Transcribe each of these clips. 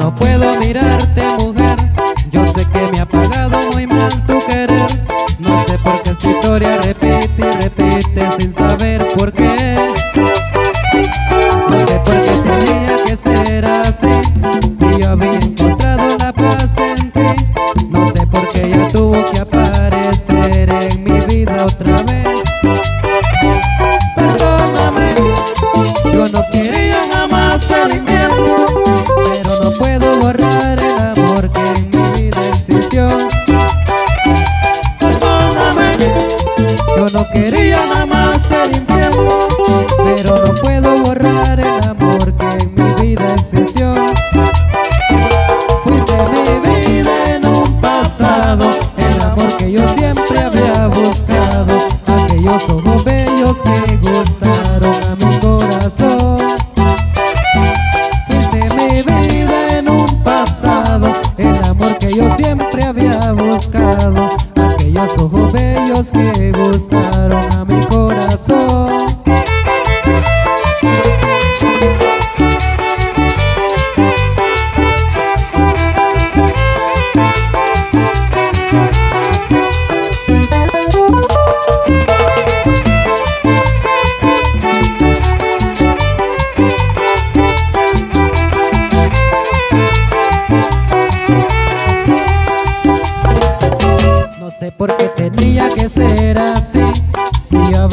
No puedo mirarte mujer. Yo sé que me ha pagado muy mal tu querer. No sé por qué esta historia repite y repite sin saber por qué. No sé por qué tenía que ser así. Si yo había encontrado la paz en ti No sé por qué ella tuvo que apagar ojos bellos que gustaron a mi corazón. Fuiste mi vida en un pasado, el amor que yo siempre había buscado, aquellos ojos bellos que gustaron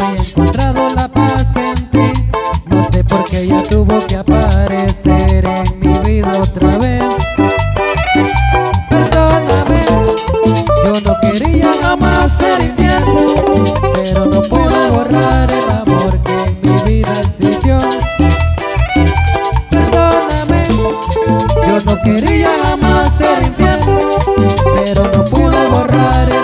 Había encontrado la paz en ti. No sé por qué ella tuvo que aparecer en mi vida otra vez. Perdóname, yo no quería jamás ser infiel Pero no puedo borrar el amor que en mi vida existió. Perdóname, yo no quería jamás ser infiel pero no pude borrar el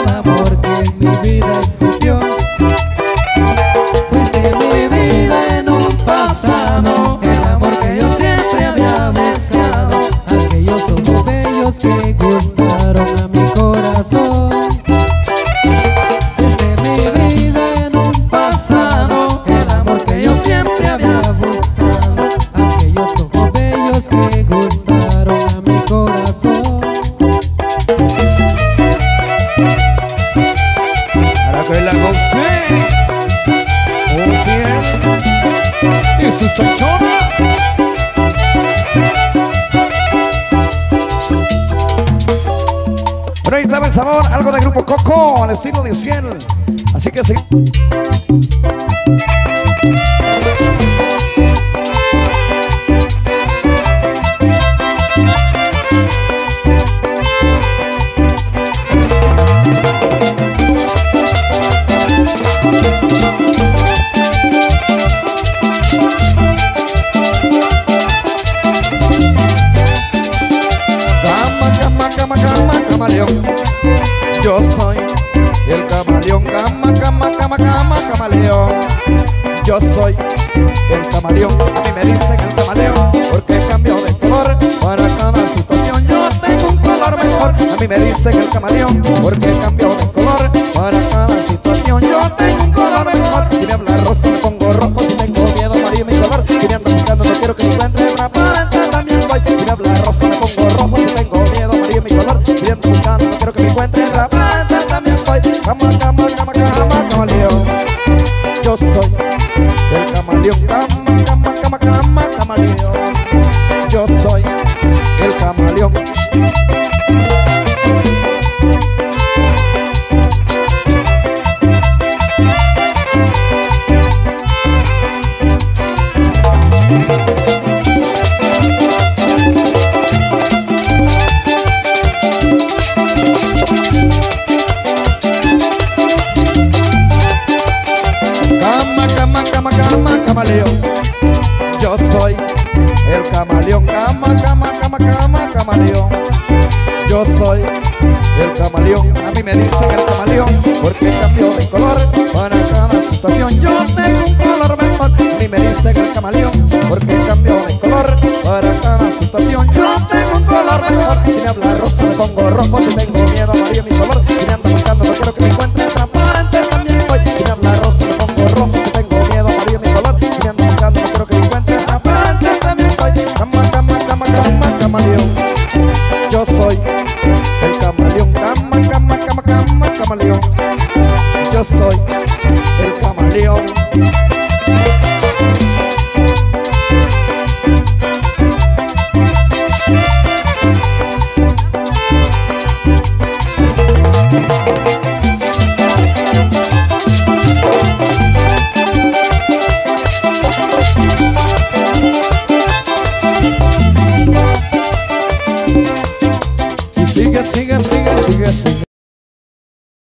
Chochona Bueno, ahí estaba el sabor, algo de grupo Coco, al estilo de Ciel. Así que sí. El camaleón, cama, cama, cama, cama, camaleón. Yo soy el camaleón, a mí me dicen el camaleón, porque cambio de color para cada situación. Yo tengo un color mejor, a mí me dicen el camaleón, porque cambio de el camaleón, cama, camaleón. Cama, cama, cama, cama, camaleón. Yo soy el camaleón. A mí me dicen el camaleón porque cambio de color para cada situación. Yo tengo un color mejor. A mí me dicen el camaleón porque cambio de color para cada situación. Yo tengo un color mejor. Si me habla rosa me pongo rojo. Si tengo miedo amarillo mi color. Soy